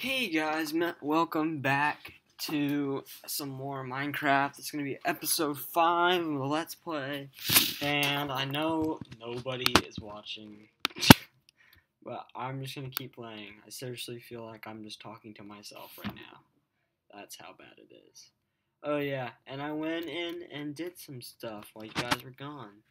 Hey guys, welcome back to some more Minecraft. It's gonna be episode 5 of the Let's Play, and I know nobody is watching, but I'm just gonna keep playing. I seriously feel like I'm just talking to myself right now. That's how bad it is. Oh yeah, and I went in and did some stuff while you guys were gone.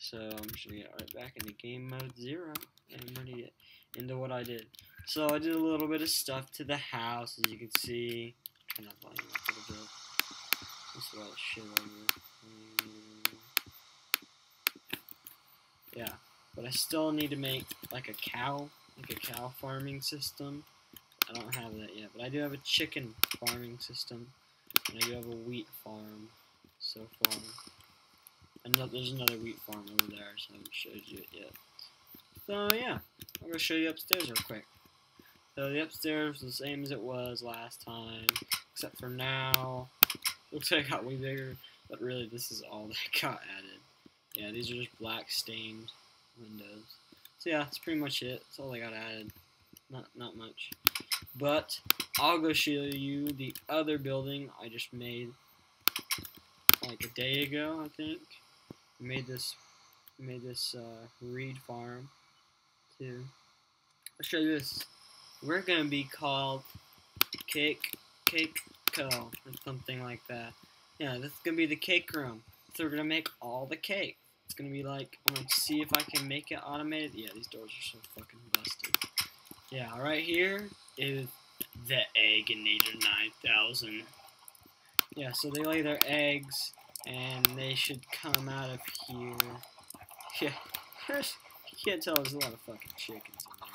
So I'm just gonna get right back into game mode 0, and I'm ready to get into what I did. So I did a little bit of stuff to the house, as you can see. Turn that volume up a little bit. There's a lot of shit over Yeah, but I still need to make like a cow, like a cow farming system. I don't have that yet, but I do have a chicken farming system, and I do have a wheat farm so far. And there's another wheat farm over there, so I haven't showed you it yet. So yeah, I'm gonna show you upstairs real quick. So the upstairs was the same as it was last time, except for now, looks like it got way bigger, but really this is all that got added. Yeah, these are just black stained windows. So yeah, that's pretty much it. That's all I got added. Not not much. But I'll go show you the other building I just made like a day ago, I think. I made this made this uh, reed farm too. I'll show you this we're gonna be called Cake Cake Co. or something like that. Yeah, this is gonna be the cake room. So we're gonna make all the cake. It's gonna be like I'm gonna see if I can make it automated. Yeah, these doors are so fucking busted. Yeah, right here is the egg Egginator 9000. Yeah, so they lay their eggs and they should come out of here. Yeah, you can't tell there's a lot of fucking chickens in there.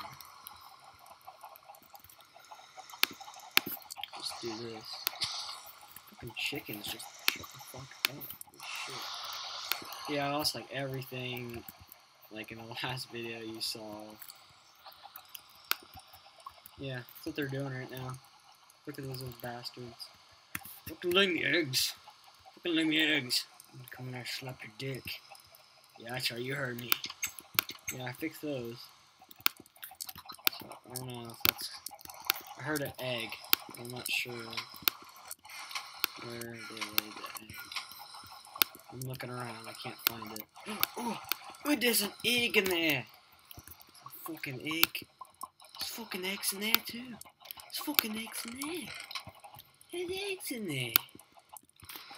Do this. Fucking chickens just shut the fuck up. Yeah, I lost like everything like in the last video you saw. Yeah, that's what they're doing right now. Look at those little bastards. Fucking lay me eggs. Fucking lay me eggs. I'm coming there slap your dick. Yeah, that's right, you heard me. Yeah, I fixed those. So, I don't know if that's... I heard an egg. I'm not sure where they laid egg. I'm looking around, I can't find it. Oh, oh, there's an egg in there. A fucking egg. There's fucking eggs in there too. There's fucking eggs in there. There's eggs in there.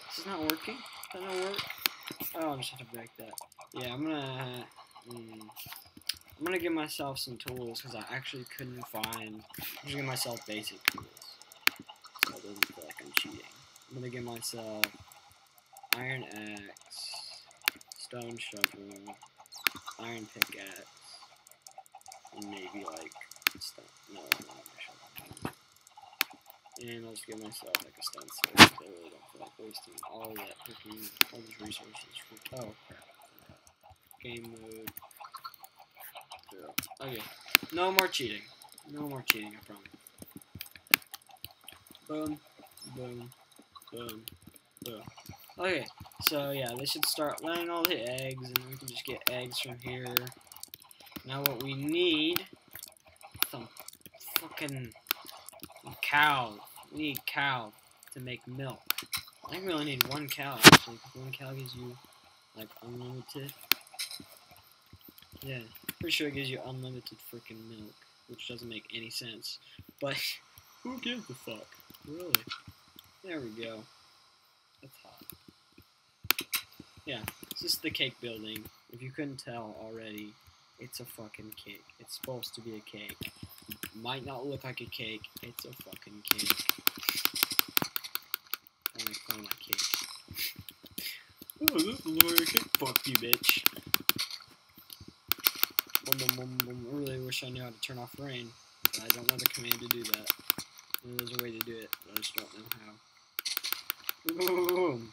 This is not working. That not work? Oh, I'm just have to break that. Yeah, I'm gonna. Mm, I'm gonna give myself some tools because I actually couldn't find. I'm just give myself basic tools doesn't feel like I'm cheating. I'm gonna give myself iron axe, stone shovel, iron pickaxe, and maybe like stone. No, shovel. And I'll just give myself like a stone sword. I really don't feel like wasting all that freaking all these resources for oh crap. Game mode. Zero. Okay. No more cheating. No more cheating, I promise. Boom, boom, boom, boom. Okay, so yeah, they should start laying all the eggs, and we can just get eggs from here. Now what we need, some fucking cow. We need cow to make milk. I think we only need one cow, actually, one cow gives you, like, unlimited. Yeah, pretty sure it gives you unlimited freaking milk, which doesn't make any sense. But, who gives a fuck? Really? There we go. That's hot. Yeah, this is the cake building. If you couldn't tell already, it's a fucking cake. It's supposed to be a cake. Might not look like a cake, it's a fucking cake. I to call my cake. oh, this is cake. Fuck you, bitch. I really wish I knew how to turn off rain, but I don't know the command to do that. There's a way to do it, but I just don't know how. Boom.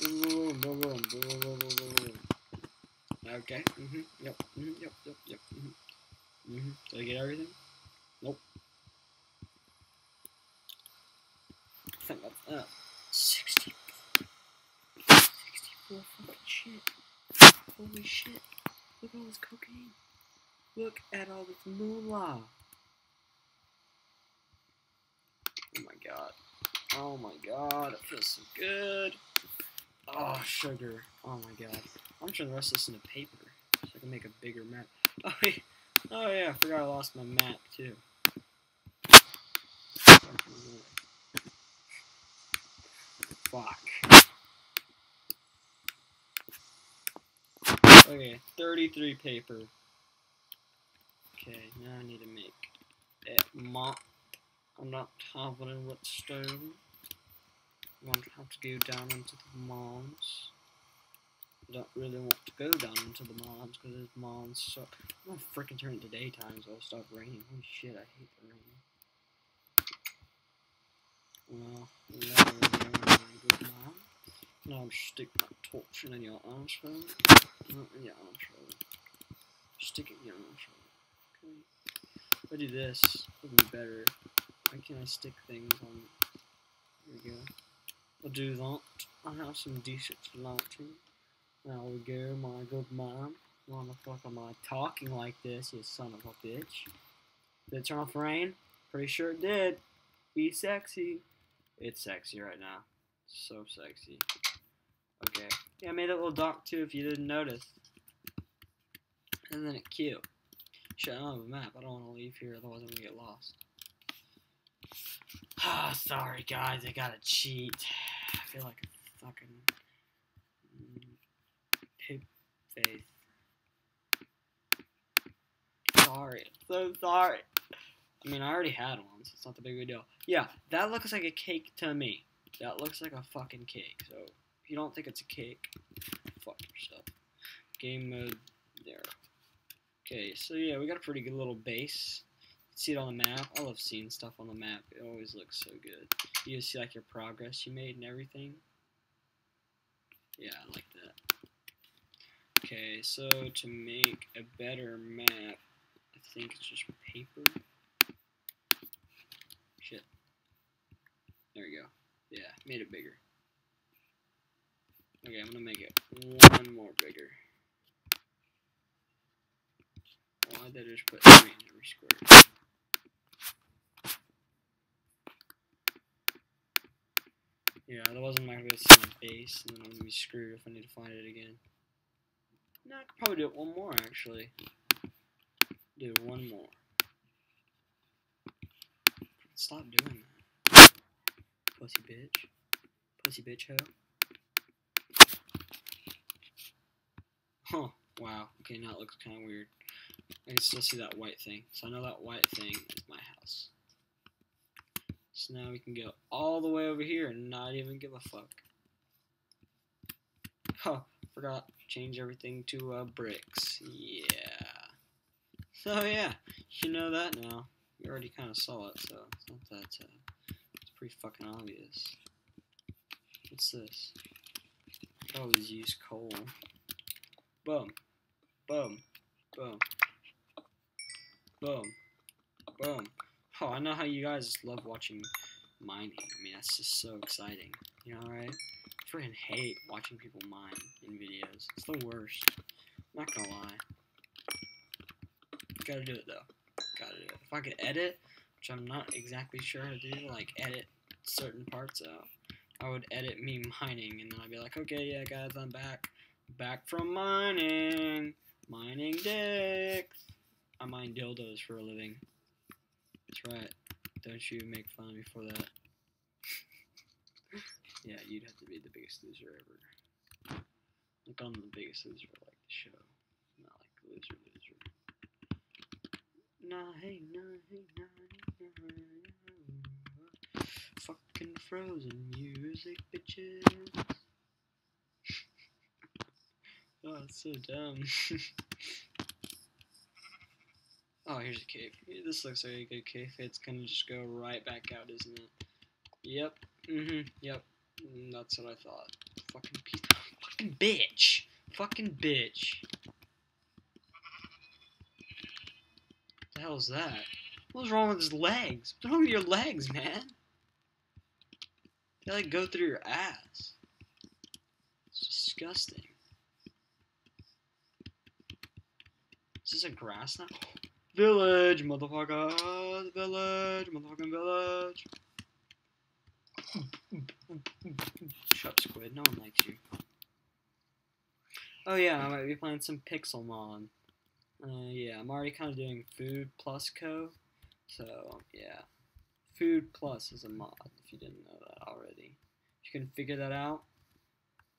Boom, boom, boom, boom, boom. Okay. Mm-hmm. Yep. Mm-hmm. Yep. Yep. Yep. Mm-hmm. Mm-hmm. Did I get everything? Nope. I think that's uh, 60. 64 fucking shit. Holy shit. Look at all this cocaine. Look at all this moolah. Oh my god. Oh my god, it feels so good. Oh, sugar. Oh my god. I'm trying to rest this into paper so I can make a bigger map. Oh, wait. oh yeah, I forgot I lost my map too. Fuck. Okay, 33 paper. Okay, now I need to make it mop. I'm not confident what stone. I'm gonna have to go down into the mines. I don't really want to go down into the mines because there's mines so I'm gonna freaking turn it to daytime so it'll stop raining. Holy shit, I hate the rain. Well, good mom. Now I'll stick my torch in your armhole. Not in your armhole. Stick it in your armhole. Okay. If I do this, it'll be better. Why can't I stick things on? There we go. I'll do that. I have some decent lighting. There we go, my good man. Why the fuck am I talking like this, you son of a bitch? Did it turn off rain? Pretty sure it did. Be sexy. It's sexy right now. So sexy. Okay. Yeah, I made a little dock too if you didn't notice. And then it cute. Shit, I don't have a map. I don't want to leave here, otherwise I'm gonna get lost. Ah, sorry guys, I gotta cheat. I feel like a fucking pig face. Sorry, so sorry. I mean, I already had one, so it's not the big of a deal. Yeah, that looks like a cake to me. That looks like a fucking cake. So, if you don't think it's a cake, fuck yourself. Game mode, there. Okay, so yeah, we got a pretty good little base. See it on the map. I love seeing stuff on the map. It always looks so good. You see like your progress you made and everything. Yeah, I like that. Okay, so to make a better map, I think it's just paper. Shit. There we go. Yeah, made it bigger. Okay, I'm gonna make it one more bigger. Why did I just put three in every square? Yeah, otherwise I'm not be able to see my base, and then I'm gonna be screwed if I need to find it again. No, I could probably do it one more, actually. Do one more. Stop doing that. Pussy bitch. Pussy bitch hoe. Huh. Wow. Okay, now it looks kind of weird. I can still see that white thing. So I know that white thing is my house. So now we can go all the way over here and not even give a fuck. Oh, forgot change everything to uh, bricks. Yeah. So yeah, you know that now. You already kind of saw it, so it's not that, uh, it's pretty fucking obvious. What's this? Always use coal. Boom. Boom. Boom. Boom. Boom. Oh, I know how you guys love watching mining. I mean, that's just so exciting. You know, right? I freaking hate watching people mine in videos. It's the worst. I'm not gonna lie. Gotta do it though. Gotta do it. If I could edit, which I'm not exactly sure how to do, like edit certain parts out, I would edit me mining, and then I'd be like, okay, yeah, guys, I'm back. Back from mining. Mining dicks. I mine dildos for a living. That's right. Don't you make fun of me for that. yeah, you'd have to be the biggest loser ever. Like I'm the biggest loser I like the show. Not like loser loser. Nah hey nah hey nah nah, nah. Fucking frozen music bitches. oh, it's so dumb. Oh, here's a cave. This looks like a good cave. It's gonna just go right back out, isn't it? Yep. Mm-hmm. Yep. Mm, that's what I thought. Fucking piece. Fucking bitch. Fucking bitch. What the hell is that? What's wrong with his legs? What's wrong with your legs, man? They like go through your ass. It's disgusting. Is this a grass now? Village, motherfucker. Village, motherfucking village. Shut Squid, no one likes you. Oh yeah, I might be playing some Pixelmon. Uh, yeah, I'm already kind of doing Food Plus Co. So, yeah. Food Plus is a mod, if you didn't know that already. If you can figure that out,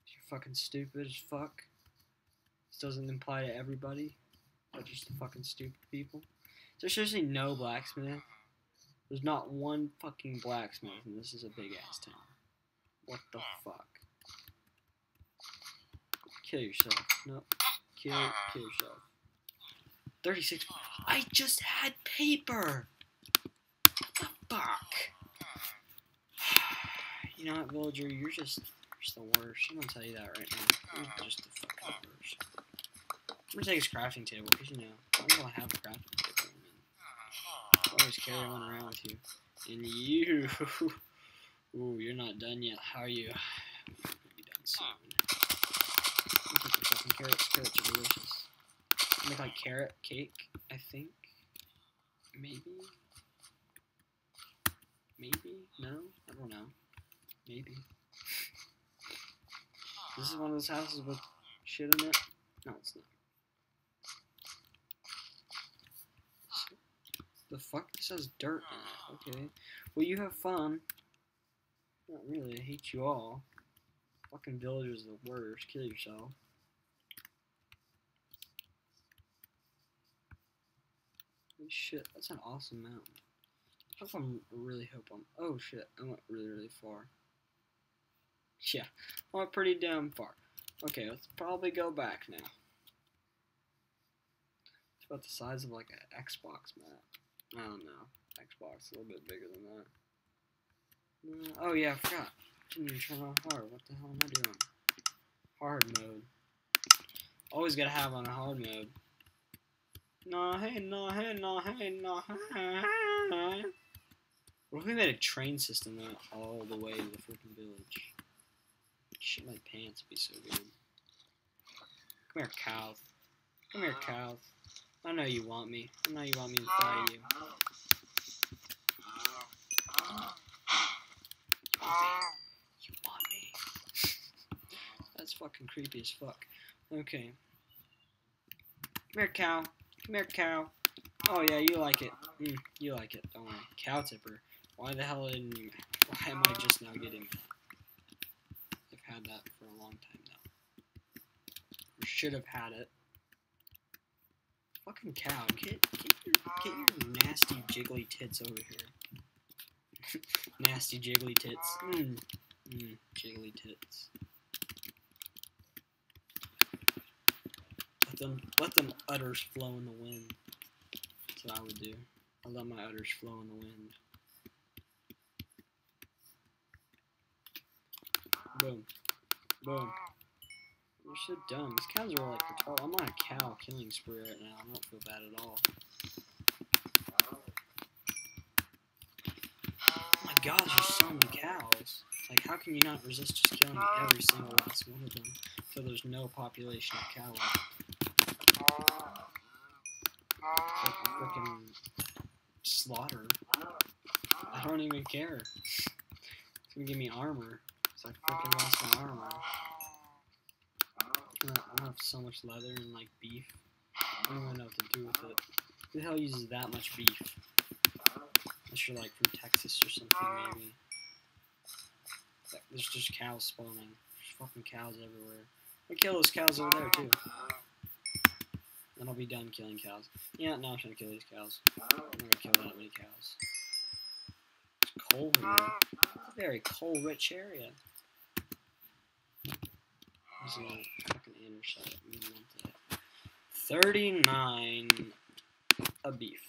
you're fucking stupid as fuck. This doesn't apply to everybody, but just the fucking stupid people. There's seriously no blacksmith. There's not one fucking blacksmith, and this is a big ass town. What the fuck? Kill yourself. No. Kill, kill yourself. 36. I just had paper! What the fuck? You know what, villager? You're just, you're just the worst. I'm gonna tell you that right now. You're just the fucking worst. I'm gonna take his crafting table, because you know, I'm gonna have a crafting table. I mean, always carry one around with you. And you, ooh, you're not done yet. How are you? You'll be done soon. Fucking carrots. Carrots are delicious. Make like carrot cake, I think. Maybe. Maybe? No? I don't know. Maybe. This is one of those houses with shit in it? No, it's not. The fuck? This has dirt in it. Okay. Well, you have fun. Not really. I hate you all. Fucking villagers are the worst. Kill yourself. Holy shit, that's an awesome mountain. I hope I'm I really hope I'm oh shit, I went really really far. Yeah, I went pretty damn far. Okay, let's probably go back now. It's about the size of like an Xbox map. I don't know. Xbox a little bit bigger than that. Uh, oh yeah, I forgot. Didn't even turn on hard. What the hell am I doing? Hard mode. Always gotta have on a hard mode. No, hey, no, hey, no, hey, no, hey. What if we made a train system that all the way to the freaking village? Shit, my pants would be so good. Come here, cows. Come here, cows. I know you want me. I know you want me inside of you. You want me? That's fucking creepy as fuck. Okay. Come here, cow. Come here, cow. Oh yeah, you like it. Mm, you like it. Don't worry. Cow tipper. Why the hell didn't you? Why am I just now getting that? I've had that for a long time now. Should have had it. Fucking cow. Get get your get your nasty jiggly tits over here. nasty jiggly tits. Mmm. Mmm. Jiggly tits. Let them let them udders flow in the wind. That's what I would do. I let my udders flow in the wind. Boom. Boom. You're so dumb. These cows are like retarded. I'm on a cow killing spree right now. I don't feel bad at all. Oh my god, there's so many cows. Like, how can you not resist just killing every single last one of them? So there's no population of cow left. It's like freaking slaughter. I don't even care. It's gonna give me armor. So I freaking lost my armor. I have so much leather and like beef. I don't know what to do with it. Who the hell uses that much beef? Unless you're like from Texas or something maybe. There's just cows spawning. There's fucking cows everywhere. I kill those cows over there too. Then I'll be done killing cows. Yeah, no, I'm trying to kill these cows. I'm not gonna kill that many cows. It's cold here. It's a very coal-rich area. There's a fucking intercept. 39 a beef.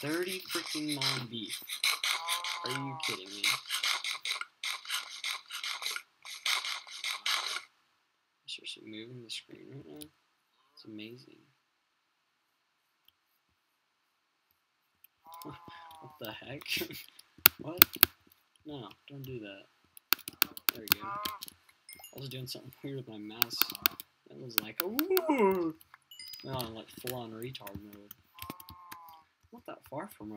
30 freaking 9 beef. Are you kidding me? Seriously moving the screen right now? It's amazing. what the heck? what? No, don't do that. There we go. I was doing something weird with my mouse. It was like, ooh! No, I'm like full on retard mode. Not that far from